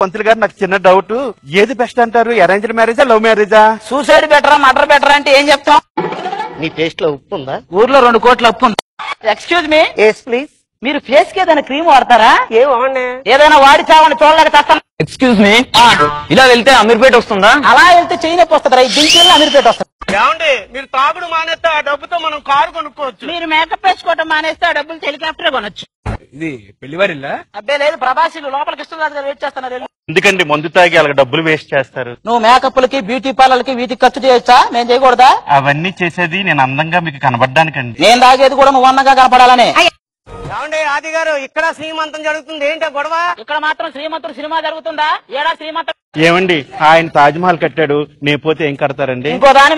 పంతులు గారు నాకు చిన్న డౌట్ ఏది బెస్ట్ అంటారు? అరేంజ్డ్ మ్యారేజా లవ్ మ్యారేజా సూసైడ్ బెటరా మర్డర్ బెటరా అంటే ఏం చెప్తాం? నీ టేస్ట్లో ఉప్పు ఉందా? ఊర్లో రెండు కోట్ల ఉంది. ఎక్స్క్యూజ్ మీ ఎస్ ప్లీజ్ మీరు ఫేస్కి ఏదైనా క్రీమ్ వాడతారా? ఏదైనా వాడి చావని చూడలేక తస్తాను ఎక్స్క్యూజ్ మీ ఇలా వెళ్తే అమీర్పేట వస్తుందా? అలా వెళ్తే నొప్పి వస్తుంది ఈ దించి వెళ్ళి అమీర్పేట వస్తుంది. ఏమండి మీరు తాగుడు మానేస్తే ఆ డబ్బుతో మనం కారు కొనుక్కోవచ్చు. మీరు మేకప్ వేసుకోవటం మానేస్తే ఆ డబ్బులు హెలికాప్టర్ కొనొచ్చు. ఇది పెళ్ళివారిల్లా అబ్బే లేదు ప్రభాసిలు లోపలికి గారు వెయిట్ చేస్తున్నారు. ఎందుకండి మందు తాగి అలాగ డబ్బులు వేస్ట్ చేస్తారు? నువ్వు మేకప్లకి బ్యూటీ పార్లర్కి వీటికి ఖర్చు చేయొచ్చా? నేను చేయకూడదా? అవన్నీ చేసేది నేను అందంగా మీకు కనబడ్డానికండి. నేను తాగేది కూడా నువ్వు అన్నగా కనపడాలని. ఏమండి ఆది గారు ఇక్కడ శ్రీమంతం జరుగుతుంది ఏంటో గొడవ? ఇక్కడ మాత్రం శ్రీమంతుడు సినిమా జరుగుతుందా? ఏడా శ్రీమంతం ఏమండి ఆయన తాజ్ మహల్ కట్టాడు నేను పోతే ఏం కడతారండి? ఇంకో దాని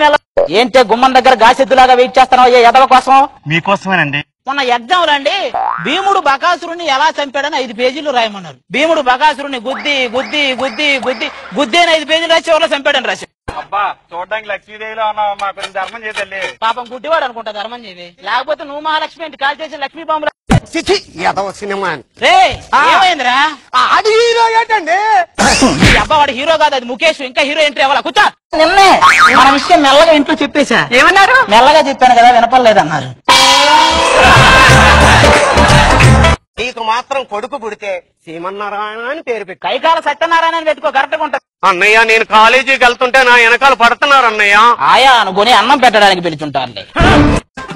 ఏంటే గుమ్మం దగ్గర గాసెద్దులాగా వెయిట్ చేస్తున్నావు ఏ ఎదవ కోసం మీకోసమేనండి. మొన్న ఎగ్జామ్ రండి. భీముడు బకాసురుని ఎలా చంపాడని ఐదు పేజీలు రాయమన్నారు. భీముడు బకాసురుని గుద్ది గుద్ది గుద్ది గుద్ది గుద్ది అని ఐదు పేజీలు రాసి చివరిలో చంపాడని రాసి అబ్బా చూడడానికి లక్ష్మీదేవిలో ఉన్నావు మా కొంచెం ధర్మం చేతల్లి పాపం గుడ్డివాడు అనుకుంటా ధర్మం చేవి లేకపోతే నువ్వు మహాలక్ష్మి ఏంటి కాల్ చేసి లక్ష్మీ బాంబులు చిచి ఎదవ సినిమా అని. రే ఏమైందిరా? ఆడి హీరో ఏంటండి? ఈ అబ్బావాడు హీరో కాదు అది ముఖేష్. ఇంకా హీరో ఎంట్రీ అవ్వాలా? కూర్చో. నిన్నే మన విషయం మెల్లగా ఇంట్లో చెప్పేశా. ఏమన్నారు? మెల్లగా చెప్పాను కదా వినపడలేదన్నారు. నీకు మాత్రం కొడుకు పుడితే శ్రీమన్నారాయణ అని పేరు పెట్టి కైకాల సత్యనారాయణ అని పెట్టుకో కరెక్ట్గా ఉంటుంది అన్నయ్య నేను కాలేజీకి వెళ్తుంటే నా వెనకాల పడుతున్నారు అన్నయ్య. ఆయా అనుకుని అన్నం పెట్టడానికి పిలుచుంటారులే.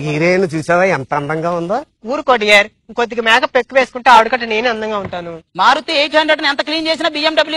హీరోయిన్ చూసావా ఎంత అందంగా ఉందో? ఊరుకోటి యార్ కొద్దిగా మేకప్ ఎక్కువ వేసుకుంటే ఆవిడకంటే నేను అందంగా ఉంటాను. మారుతి ఎయిట్ హండ్రెడ్ ఎంత క్లీన్ చేసినా బిఎండబ్ల్యూ